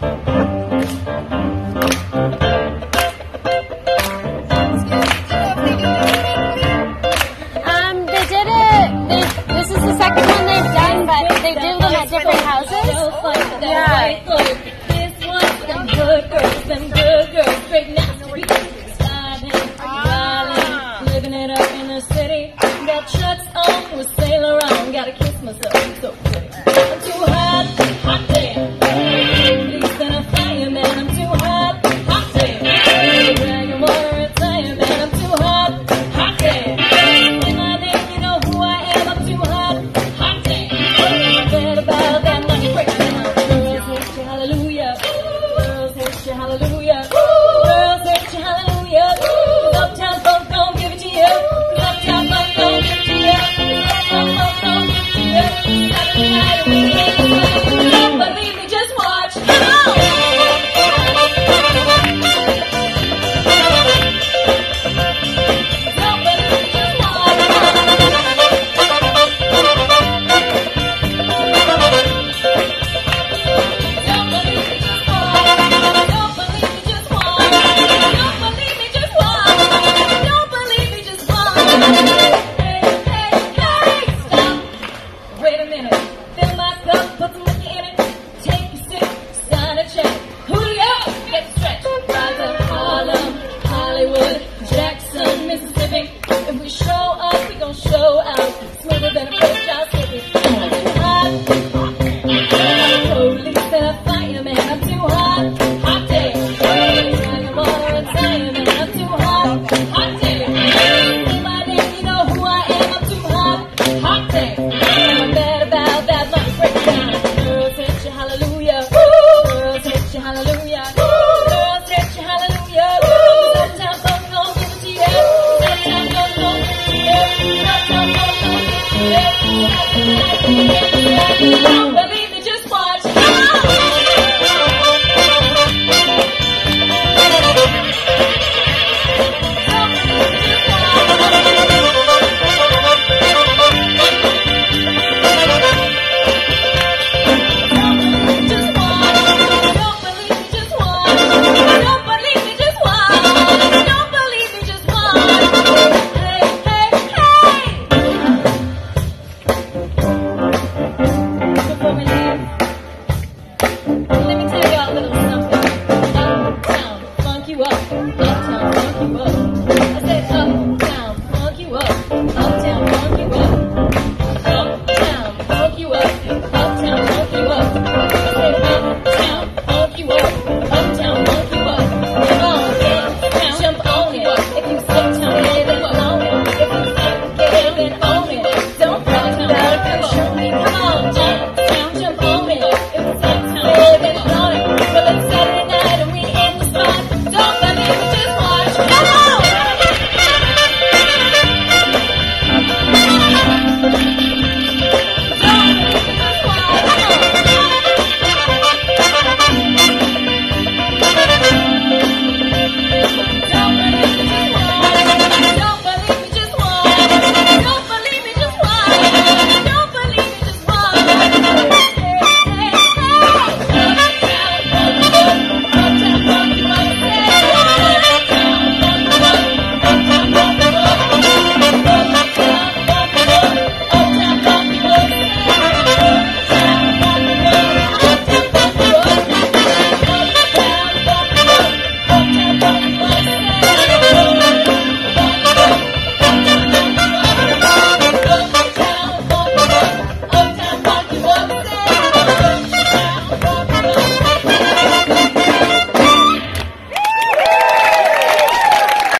Um, they did it. They, this is the second one they've done, but they did them at different houses. Yeah. This one's the good girls, them good girls, straight next to Living it up in the city. Got trucks on with Thank you. Hallelujah.